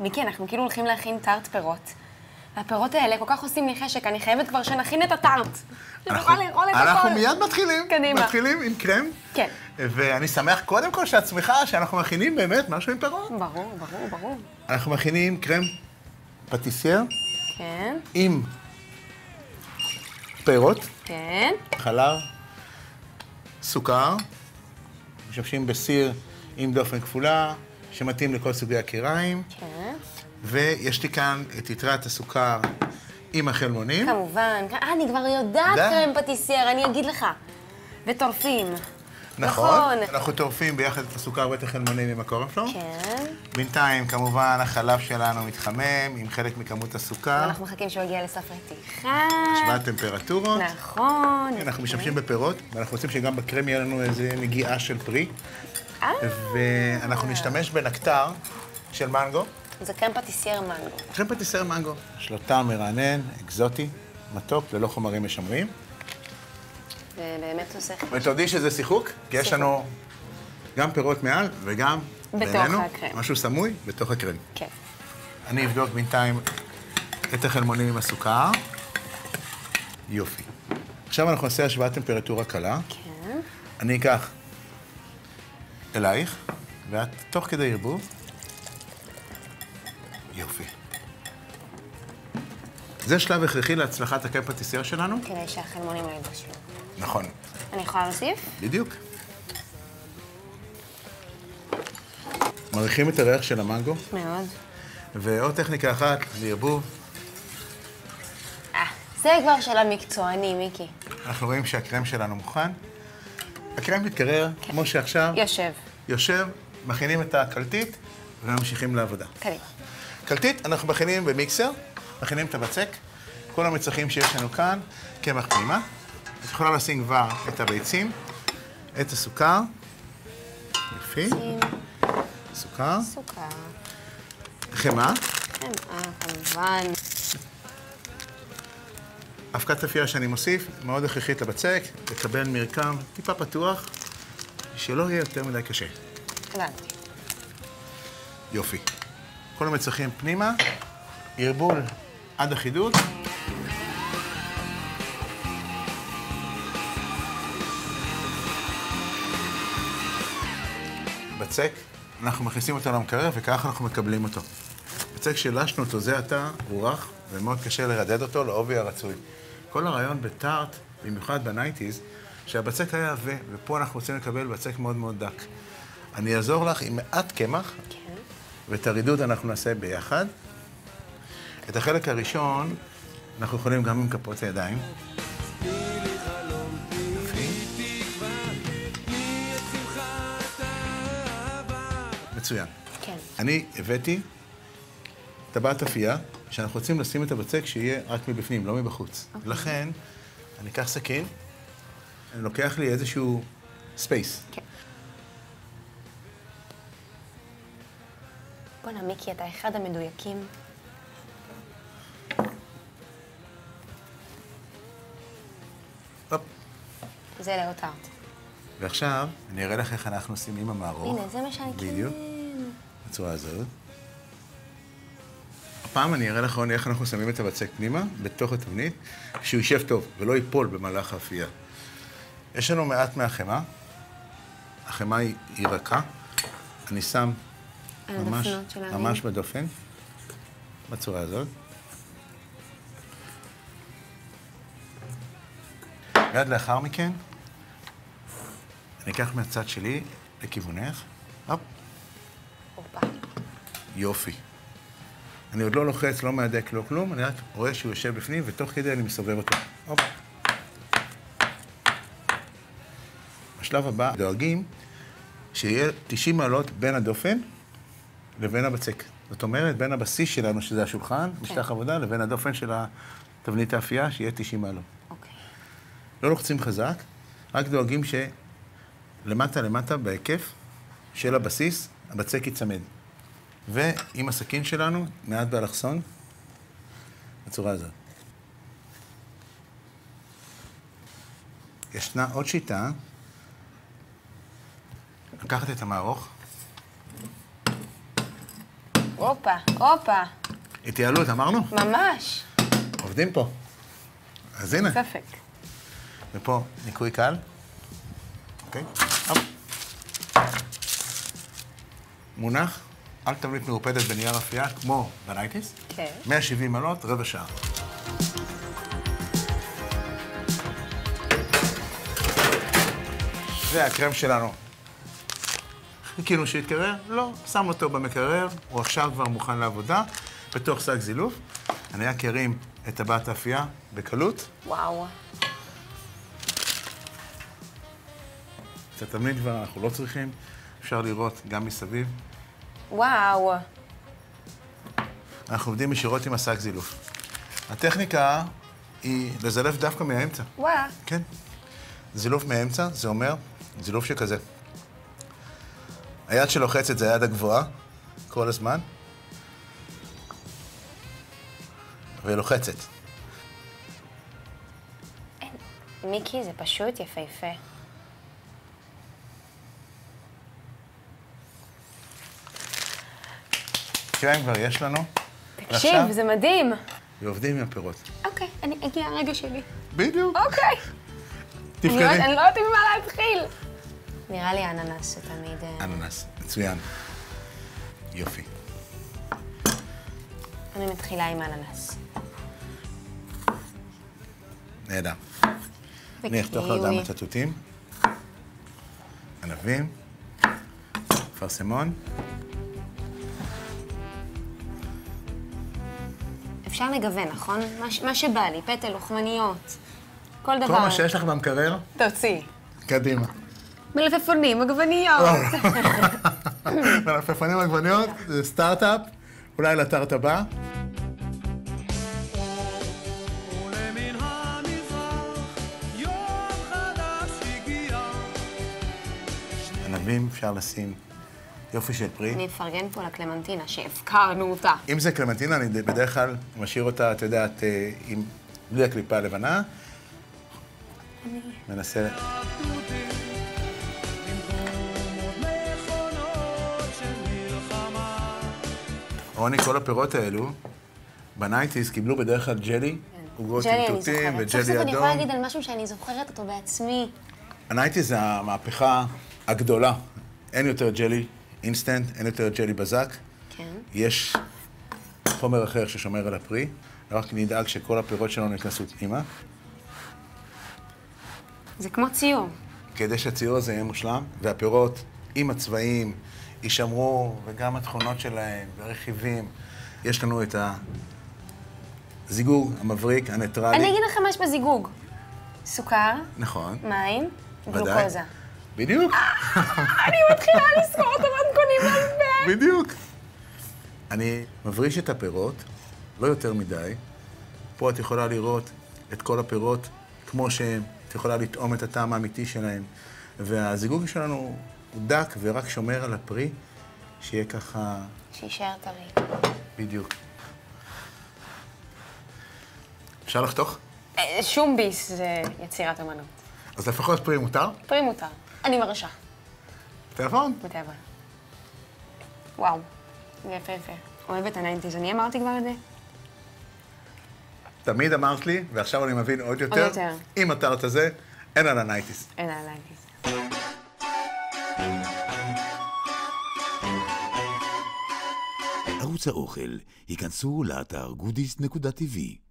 מיקי, אנחנו כאילו הולכים להכין טארט פירות. והפירות האלה כל כך עושים לי חשק, אני חייבת כבר שנכין את הטארט. שנוכל לאכול את הכל. אנחנו מיד מתחילים. קדימה. מתחילים עם קרם. כן. ואני שמח קודם כל שאת שמחה שאנחנו מכינים באמת משהו עם פירות. ברור, ברור, ברור. אנחנו מכינים קרם פטיסייר כן, עם פירות, כן. חלב, סוכר, משמשים בסיר עם דופן כפולה, שמתאים לכל סוגי הקיריים, כן. ויש לי כאן את יתרת הסוכר עם החלמונים. כמובן. אה, אני כבר יודעת. קרם פטיסייר, אני אגיד לך. וטורפים. נכון. נכון. אנחנו טורפים ביחד את הסוכר ואת החלמונים עם הקורנפלור. כן. בינתיים, כמובן, החלב שלנו מתחמם עם חלק מכמות הסוכר, ואנחנו מחכים שהוא יגיע לסף רתיחה. השוואת טמפרטורות. נכון. אנחנו משתמשים בפירות, ואנחנו רוצים שגם בקרם יהיה לנו איזו נגיעה של פרי. אה, ואנחנו נשתמש בנקטר של מנגו. זה קרם פטיסייר מנגו. קרם פטיסר מנגו. יש לו טעם מרענן, אקזוטי, מתוק, ללא חומרים משמרים. זה באמת עושה חשק. ותודי שזה שיחוק, כי יש לנו גם פירות מעל וגם בתוך בינינו, הקרם. משהו סמוי בתוך הקרם. כן. אני אבדוק בינתיים את החלמונים עם הסוכר. יופי. עכשיו אנחנו נעשה השוואת טמפרטורה קלה. כן. אני אקח אלייך, ואת תוך כדי ערבוב. זה שלב הכרחי להצלחת הקרם פטיסייר שלנו? כדי שהחלמונים לא יבשלו. נכון. אני יכולה להוסיף? בדיוק. מריחים את הריח של המנגו, מאוד. ועוד טכניקה אחת לערבוב. אה, זה כבר של המקצועני, מיקי. אנחנו רואים שהקרם שלנו מוכן. הקרם מתקרר, כמו שעכשיו, יושב. יושב, מכינים את הקלטית וממשיכים לעבודה. קדימה. קלטית, אנחנו מכינים במיקסר, מכינים את הבצק, כל המצרכים שיש לנו כאן, קמח פנימה. את יכולה לשים כבר את הביצים, את הסוכר, יופי, שים סוכר, סוכר. חמאה, חמאה, כמובן. אבקת אפייה שאני מוסיף, מאוד הכרחית לבצק, לקבל מרקם טיפה פתוח, שלא יהיה יותר מדי קשה. הבנתי. יופי. כל המצרכים פנימה, ערבול עד אחידות. בצק, אנחנו מכניסים אותו למקרר וככה אנחנו מקבלים אותו. בצק שלשנו אותו זה עתה, הוא רך ומאוד קשה לרדד אותו לעובי הרצוי. כל הרעיון בטארט, במיוחד בנייטיז, שהבצק היה עבה, ופה אנחנו רוצים לקבל בצק מאוד מאוד דק. אני אעזור לך עם מעט קמח, כן. ואת הרידוד אנחנו נעשה ביחד. את החלק הראשון אנחנו יכולים גם עם כפות הידיים. מצוין. כן. אני הבאתי טבעת אפייה, שאנחנו רוצים לשים את הבצק שיהיה רק מבפנים, לא מבחוץ. אוקיי. לכן, אני אקח סכין, אני לוקח לי איזשהו space. כן. בואנה, מיקי, אתה אחד המדויקים. זה לאוטארט. ועכשיו, אני אראה לך איך אנחנו עושים עם המערוך. הנה, זה מה שאני... בדיוק. כן. בצורה הזאת. הפעם אני אראה לך איך אנחנו שמים את הבצק פנימה, בתוך התבנית, שהוא יישב טוב ולא ייפול במהלך האפייה. יש לנו מעט מהחמאה, החמאה היא, היא רכה, אני שם ממש. ממש בדופן, בצורה הזאת. מיד לאחר מכן, אני אקח מהצד שלי לכיוונך, הופ. יופי. אני עוד לא לוחץ, לא מהדק, לא כלום, אני רק רואה שהוא יושב בפנים, ותוך כדי אני מסובב אותו. הופ. בשלב הבא דואגים שיהיה 90 מעלות בין הדופן לבין הבצק. זאת אומרת, בין הבסיס שלנו, שזה השולחן, משטח עבודה, לבין הדופן של תבנית האפייה, שיהיה 90 מעלות. אוקיי. לא לוחצים חזק, רק דואגים שלמטה למטה בהיקף של הבסיס, הבצק ייצמד. ועם הסכין שלנו, מעט באלכסון, בצורה הזאת. ישנה עוד שיטה, לקחת את המערוך, הופה, הופה, התייעלות, אמרנו? ממש. עובדים פה. אז הנה, ספק. ופה ניקוי קל. אוקיי? הופ. מונח על תבנית מרופדת בנייר אפייה, כמו בנייטיס. כן. 170 מעלות, רבע שעה. זה הקרם שלנו. חיכינו שיתקרר? לא. שם אותו במקרר, הוא עכשיו כבר מוכן לעבודה, בתוך שק זילוף. אני רק ארים את טבעת האפייה בקלות. וואו. את התבנית כבר אנחנו לא צריכים, אפשר לראות גם מסביב. וואו. אנחנו עובדים ישירות עם השק זילוף. הטכניקה היא לזלף דווקא מהאמצע. וואלה. כן. זילוף מהאמצע, זה אומר זילוף שכזה. היד שלוחצת זה היד הגבוהה, כל הזמן, ולוחצת. מיקי, זה פשוט יפהפה. קרם כבר יש לנו. תקשיב, ועכשיו? זה מדהים. ועובדים עם הפירות. אוקיי, אני הגיע הרגע שלי. בדיוק. אוקיי. תפקדי. אני לא יודעת ממה להתחיל. נראה לי האננס שתמיד... אה, אננס, מצוין. יופי. אני מתחילה עם אננס. נהדר. אני אחתוך לו גם. את התותים. ענבים. אפרסמון. אפשר לגוון, נכון? מה מה שבא לי, פטל, לוחמניות. כל דבר. כל מה שיש לך במקרר, תוציא. קדימה. מלפפונים, עגבניות. מלפפונים עגבניות, זה סטארט-אפ, אולי לטארט הבא. ענבים אפשר לשים יופי של פרי. אני אפרגן פה לקלמנטינה, שהפקרנו אותה. אם זה קלמנטינה, אני בדרך כלל משאיר אותה, את יודעת, אה, עם... בלי הקליפה הלבנה. מנסה... של מלחמה רוני, כל הפירות האלו, בנייטיז קיבלו בדרך כלל ג'לי, עוגות ג'לי עם אני תותים זוכרת. סוף סוף וג'לי אני יכולה אדום. להגיד על משהו שאני זוכרת אותו בעצמי. הנייטיז זה המהפכה הגדולה. אין יותר ג'לי אינסטנט, אין יותר ג'לי בזק. כן. יש חומר אחר ששומר על הפרי, רק נדאג שכל הפירות שלנו נכנסו פנימה, זה כמו ציור. כדי שהציור הזה יהיה מושלם, והפירות עם הצבעים יישמרו, וגם התכונות שלהם, והרכיבים. יש לנו את הזיגוג המבריק, הניטרלי. אני אגיד לכם מה יש בזיגוג. סוכר, נכון, מים, ודאי. גלוקוזה. בדיוק, אני מתחילה לזכור את המתכונים פה. בדיוק. אני מבריש את הפירות, לא יותר מדי. פה את יכולה לראות את כל הפירות כמו שהם, את יכולה לטעום את הטעם האמיתי שלהם. והזיגוג שלנו הוא דק ורק שומר על הפרי, שיהיה ככה שיישאר טרי. בדיוק. אפשר לחתוך? אה, שום ביס זה יצירת אמנות. אז לפחות פרי מותר? פרי מותר. אני מרשה. טלפון? מטבע. וואו. זה יפה יפה. אוהבת את ה nineties. אני אמרתי כבר את זה? תמיד אמרת לי, ועכשיו אני מבין עוד יותר. יותר. אם הטארט הזה, אין על ה nineties. אין על ה nineties. ערוץ האוכל, היכנסו לאתר goodies.tv